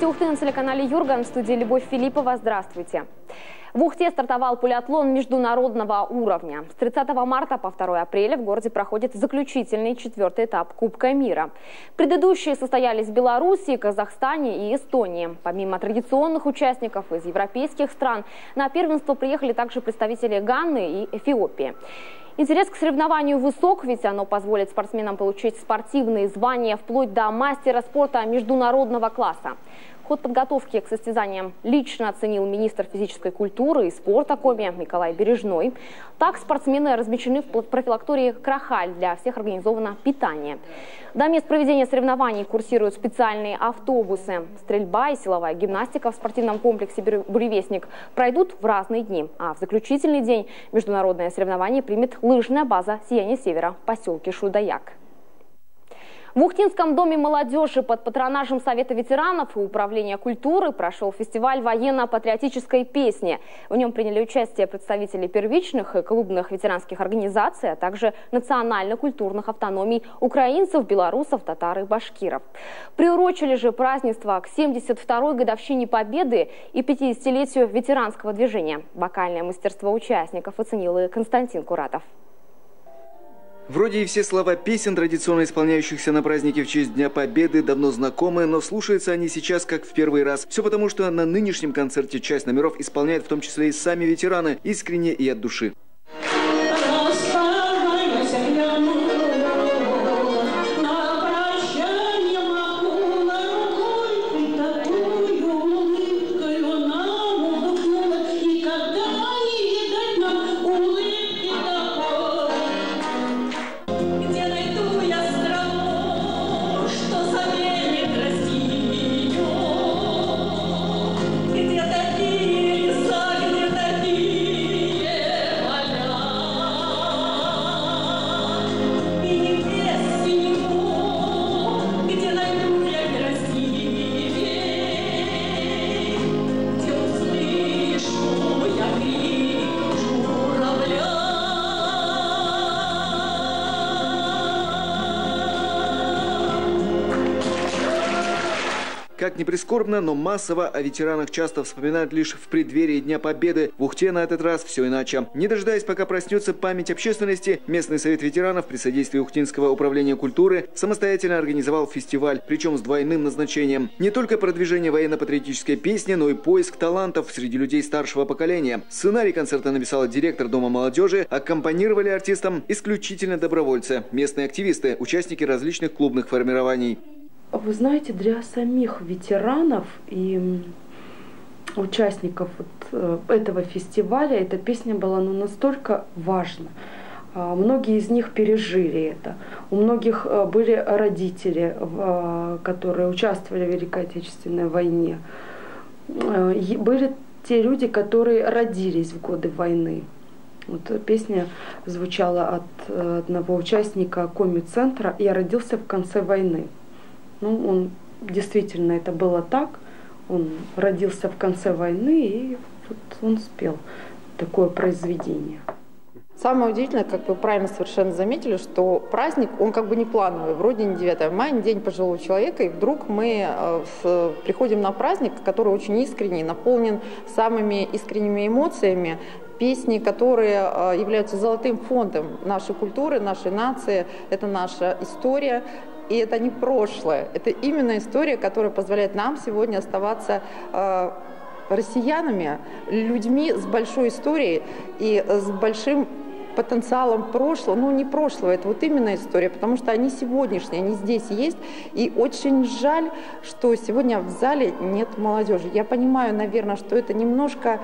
Новости Ухты на телеканале Юрган. В студии Любовь Филиппова. Здравствуйте. В Ухте стартовал пулеатлон международного уровня. С 30 марта по 2 апреля в городе проходит заключительный четвертый этап Кубка мира. Предыдущие состоялись в Беларуси, Казахстане и Эстонии. Помимо традиционных участников из европейских стран, на первенство приехали также представители Ганны и Эфиопии. Интерес к соревнованию высок, ведь оно позволит спортсменам получить спортивные звания вплоть до мастера спорта международного класса. Ход подготовки к состязаниям лично оценил министр физической культуры и спорта Коми Николай Бережной. Так спортсмены размещены в профилактории «Крахаль». Для всех организовано питание. До мест проведения соревнований курсируют специальные автобусы. Стрельба и силовая гимнастика в спортивном комплексе «Буревестник» пройдут в разные дни. А в заключительный день международное соревнование примет лыжная база «Сияние Севера» в поселке Шудаяк. В Ухтинском доме молодежи под патронажем Совета ветеранов и Управления культуры прошел фестиваль военно-патриотической песни. В нем приняли участие представители первичных и клубных ветеранских организаций, а также национально-культурных автономий украинцев, белорусов, татар и башкиров. Приурочили же празднество к 72-й годовщине Победы и 50-летию ветеранского движения. Вокальное мастерство участников оценил и Константин Куратов. Вроде и все слова песен, традиционно исполняющихся на празднике в честь Дня Победы, давно знакомы, но слушаются они сейчас как в первый раз. Все потому, что на нынешнем концерте часть номеров исполняют в том числе и сами ветераны, искренне и от души. Ни прискорбно, но массово о ветеранах часто вспоминают лишь в преддверии Дня Победы. В Ухте на этот раз все иначе. Не дожидаясь, пока проснется память общественности, местный совет ветеранов при содействии Ухтинского управления культуры самостоятельно организовал фестиваль, причем с двойным назначением. Не только продвижение военно-патриотической песни, но и поиск талантов среди людей старшего поколения. Сценарий концерта написала директор Дома молодежи, аккомпанировали артистам исключительно добровольцы, местные активисты, участники различных клубных формирований. Вы знаете, для самих ветеранов и участников вот э, этого фестиваля эта песня была ну, настолько важна. А, многие из них пережили это. У многих э, были родители, э, которые участвовали в Великой Отечественной войне. Были те люди, которые родились в годы войны. Вот песня звучала от одного участника коми-центра «Я родился в конце войны». Ну, он действительно это было так. Он родился в конце войны, и вот он спел такое произведение. Самое удивительное, как вы правильно совершенно заметили, что праздник, он как бы не плановый. Вроде не 9 мая, не день пожилого человека, и вдруг мы э, приходим на праздник, который очень искренний, наполнен самыми искренними эмоциями, песни, которые э, являются золотым фондом нашей культуры, нашей нации. Это наша история, и это не прошлое, это именно история, которая позволяет нам сегодня оставаться э, россиянами, людьми с большой историей и с большим потенциалом прошлого, ну не прошлого, это вот именно история, потому что они сегодняшние, они здесь есть, и очень жаль, что сегодня в зале нет молодежи. Я понимаю, наверное, что это немножко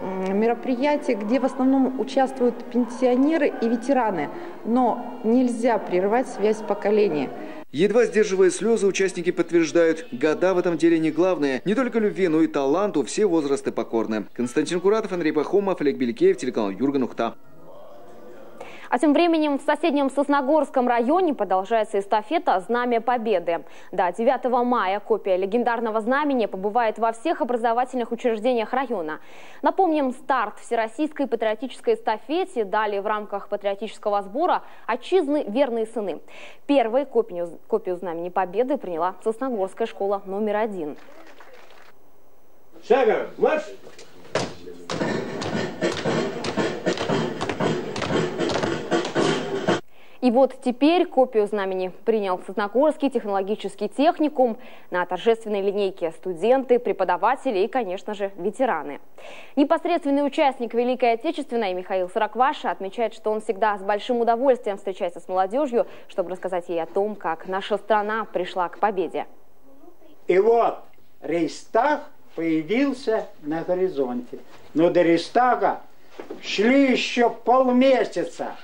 мероприятие, где в основном участвуют пенсионеры и ветераны, но нельзя прерывать связь поколений. Едва сдерживая слезы, участники подтверждают, года в этом деле не главное. Не только любви, но и таланту все возрасты покорны. Константин Куратов, Андрей Пахомов, Олег Беликеев, телеканал Юрган Ухта. А тем временем в соседнем Сосногорском районе продолжается эстафета «Знамя Победы». До 9 мая копия легендарного знамени побывает во всех образовательных учреждениях района. Напомним, старт Всероссийской патриотической эстафете дали в рамках патриотического сбора «Отчизны. Верные сыны». Первой копию, копию Знамени Победы приняла Сосногорская школа номер один. Шагом, марш! И вот теперь копию знамени принял Сосногорский технологический техникум на торжественной линейке студенты, преподаватели и, конечно же, ветераны. Непосредственный участник Великой Отечественной Михаил Сорокваша отмечает, что он всегда с большим удовольствием встречается с молодежью, чтобы рассказать ей о том, как наша страна пришла к победе. И вот Рейстаг появился на горизонте. Но до Рейстага шли еще полмесяца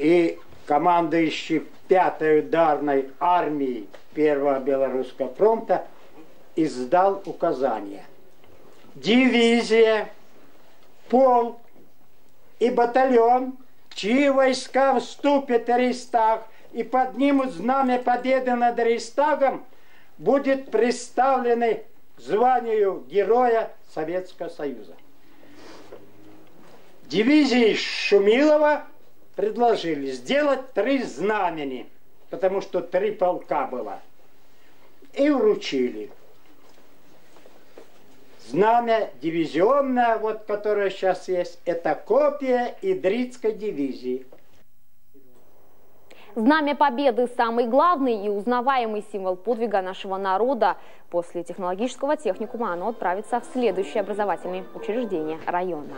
и командующий пятой ударной армией Первого Белорусского фронта издал указание. Дивизия, полк и батальон, чьи войска вступят в Рейстаг и поднимут знамя победы над Рейстагом, будет представлены званию Героя Советского Союза. Дивизии Шумилова предложили сделать три знамени, потому что три полка было. И вручили. Знамя дивизионное, вот которое сейчас есть, это копия Идритской дивизии. Знамя Победы – самый главный и узнаваемый символ подвига нашего народа. После технологического техникума оно отправится в следующее образовательное учреждение района.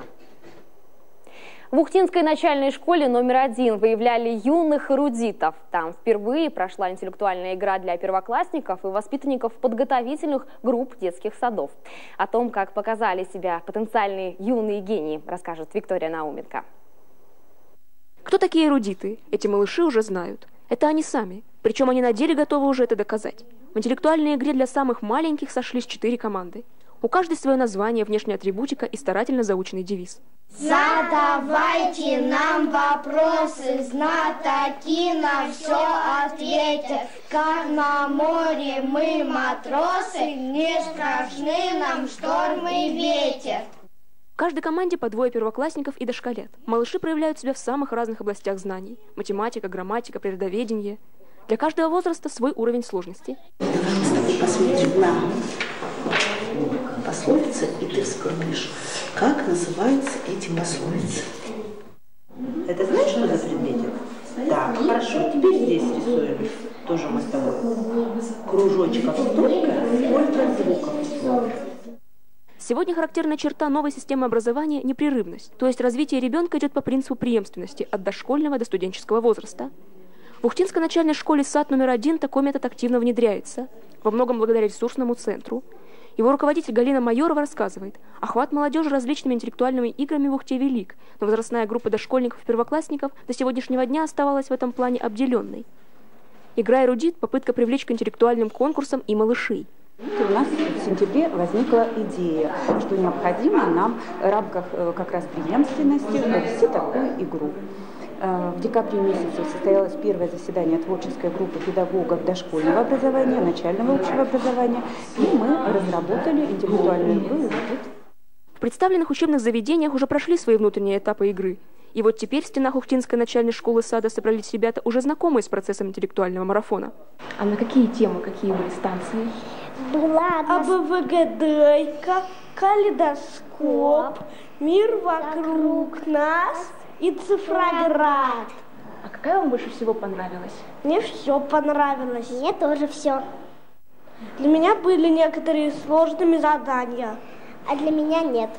В Ухтинской начальной школе номер один выявляли юных эрудитов. Там впервые прошла интеллектуальная игра для первоклассников и воспитанников подготовительных групп детских садов. О том, как показали себя потенциальные юные гении, расскажет Виктория Науменко. Кто такие эрудиты? Эти малыши уже знают. Это они сами. Причем они на деле готовы уже это доказать. В интеллектуальной игре для самых маленьких сошлись четыре команды. У каждой свое название, внешняя атрибутика и старательно заученный девиз. Задавайте нам вопросы, знатоки на все ответят. Как на море мы матросы, не страшны нам шторм и ветер. В каждой команде по двое первоклассников и дошколят. Малыши проявляют себя в самых разных областях знаний. Математика, грамматика, природоведение. Для каждого возраста свой уровень сложности. Давай мы с тобой посмотрим на пословицы, и ты вспомнишь, как называются эти пословицы. Это знаешь, что за предметик? Так, хорошо. Теперь здесь рисуем. Тоже мы с тобой. Кружочков столько, сколько звуков. Сегодня характерная черта новой системы образования – непрерывность, то есть развитие ребенка идет по принципу преемственности от дошкольного до студенческого возраста. В Ухтинской начальной школе сад номер один такой метод активно внедряется, во многом благодаря ресурсному центру – его руководитель Галина Майорова рассказывает, охват молодежи различными интеллектуальными играми в Ухте велик, но возрастная группа дошкольников и первоклассников до сегодняшнего дня оставалась в этом плане обделенной. Игра «Эрудит» – попытка привлечь к интеллектуальным конкурсам и малышей. У нас в сентябре возникла идея, что необходимо нам в рамках э, как раз преемственности ввести такую игру. Э, в декабре месяце состоялось первое заседание творческой группы педагогов дошкольного образования, начального общего образования, и мы разработали интеллектуальную игру В представленных учебных заведениях уже прошли свои внутренние этапы игры. И вот теперь в стенах Ухтинской начальной школы сада собрались ребята, уже знакомые с процессом интеллектуального марафона. А на какие темы, какие были станции? Была АБВГД, калейдоскоп, мир вокруг нас, и Цифроград. А какая вам больше всего понравилась? Мне все понравилось. Мне тоже все. Для меня были некоторые сложными задания. А для меня нет.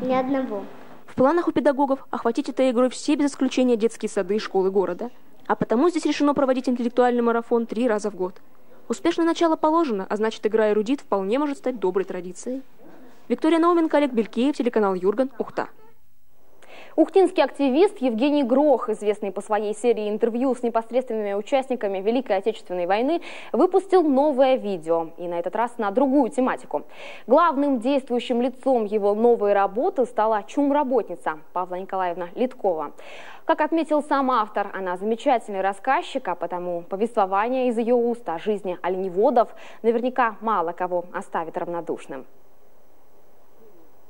Ни одного. В планах у педагогов охватить этой игрой все без исключения детские сады и школы города. А потому здесь решено проводить интеллектуальный марафон три раза в год. Успешное начало положено, а значит игра эрудит вполне может стать доброй традицией. Виктория Науменко, Олег Белькеев, телеканал Юрган, Ухта. Ухтинский активист Евгений Грох, известный по своей серии интервью с непосредственными участниками Великой Отечественной войны, выпустил новое видео, и на этот раз на другую тематику. Главным действующим лицом его новой работы стала чум-работница Павла Николаевна Литкова. Как отметил сам автор, она замечательный рассказчик, а потому повествование из ее уст о жизни оленеводов наверняка мало кого оставит равнодушным.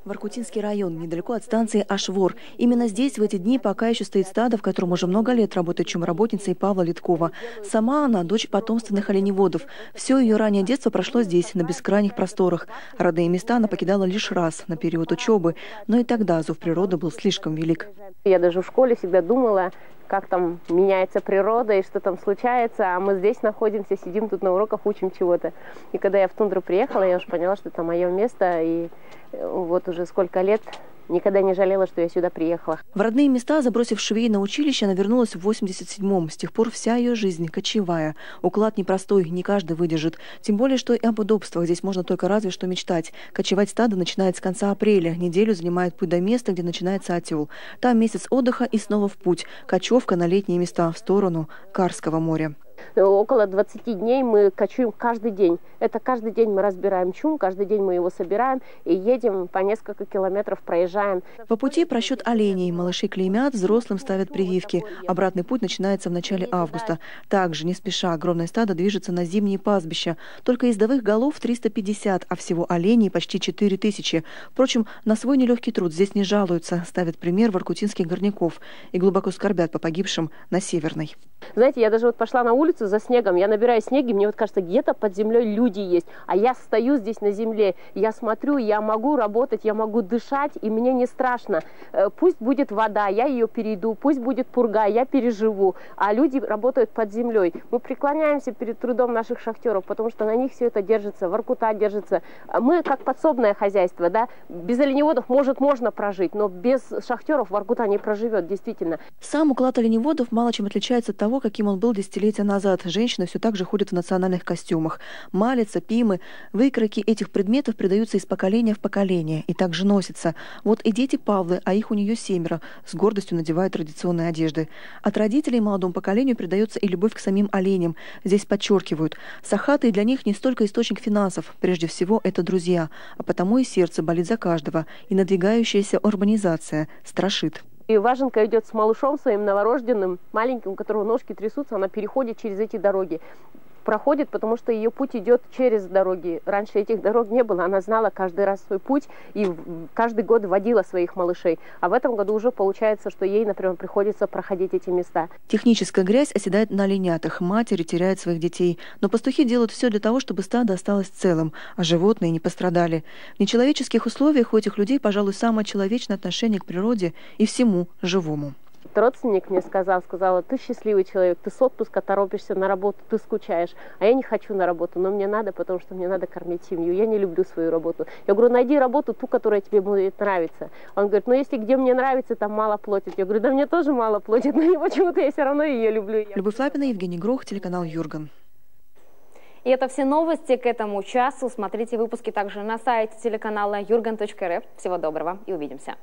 Воркутинский район, недалеко от станции Ашвор. Именно здесь в эти дни пока еще стоит стадо, в котором уже много лет работает чумработницей Павла Литкова. Сама она дочь потомственных оленеводов. Все ее раннее детство прошло здесь, на бескрайних просторах. Родные места она покидала лишь раз, на период учебы. Но и тогда зов природы был слишком велик. Я даже в школе всегда думала, как там меняется природа и что там случается, а мы здесь находимся, сидим тут на уроках, учим чего-то. И когда я в тундру приехала, я уже поняла, что это мое место, и вот уже сколько лет никогда не жалела, что я сюда приехала. В родные места, забросив швей на училище, она вернулась в 87-м. С тех пор вся ее жизнь кочевая. Уклад непростой, не каждый выдержит. Тем более, что и об удобствах здесь можно только разве что мечтать. Кочевать стадо начинает с конца апреля. Неделю занимает путь до места, где начинается отел. Там месяц отдыха и снова в путь. Кочевка на летние места в сторону Карского моря. Около 20 дней мы кочуем каждый день. Это каждый день мы разбираем чум, каждый день мы его собираем и едем по несколько километров, проезжаем. По пути просчет оленей. Малыши клеймят, взрослым ставят прививки. Обратный путь начинается в начале августа. Также, не спеша, огромное стадо движется на зимние пастбища. Только ездовых голов 350, а всего оленей почти 4000. Впрочем, на свой нелегкий труд здесь не жалуются, ставят пример воркутинских горняков и глубоко скорбят по погибшим на Северной. Знаете, я даже вот пошла на улицу за снегом, я набираю снег, и мне вот кажется, где-то под землей люди есть, а я стою здесь на земле, я смотрю, я могу работать, я могу дышать, и мне не страшно. Э, пусть будет вода, я ее перейду, пусть будет пурга, я переживу, а люди работают под землей. Мы преклоняемся перед трудом наших шахтеров, потому что на них все это держится, воркута держится. Мы как подсобное хозяйство, да, без оленеводов, может, можно прожить, но без шахтеров воркута не проживет, действительно. Сам уклад оленеводов мало чем отличается от того, каким он был десятилетия назад. Женщины все так же ходят в национальных костюмах. Малица, пимы. Выкройки этих предметов передаются из поколения в поколение и также носятся. Вот и дети Павлы, а их у нее семеро, с гордостью надевают традиционные одежды. От родителей молодому поколению передается и любовь к самим оленям. Здесь подчеркивают, сахаты для них не столько источник финансов, прежде всего это друзья, а потому и сердце болит за каждого, и надвигающаяся урбанизация страшит. И Важенка идет с малышом своим новорожденным, маленьким, у которого ножки трясутся, она переходит через эти дороги проходит, потому что ее путь идет через дороги. Раньше этих дорог не было, она знала каждый раз свой путь и каждый год водила своих малышей. А в этом году уже получается, что ей, например, приходится проходить эти места. Техническая грязь оседает на оленятах, матери теряют своих детей. Но пастухи делают все для того, чтобы стадо осталось целым, а животные не пострадали. В нечеловеческих условиях у этих людей, пожалуй, самое человечное отношение к природе и всему живому родственник мне сказал, сказала, ты счастливый человек, ты с отпуска торопишься на работу, ты скучаешь, а я не хочу на работу, но мне надо, потому что мне надо кормить семью, я не люблю свою работу. Я говорю, найди работу, ту, которая тебе будет нравиться. Он говорит, ну если где мне нравится, там мало платят. Я говорю, да мне тоже мало платят, но почему-то я все равно ее люблю. Любовь Лапина, Евгений Грох, телеканал Юрган. И это все новости к этому часу. Смотрите выпуски также на сайте телеканала юрган.рф. Всего доброго и увидимся.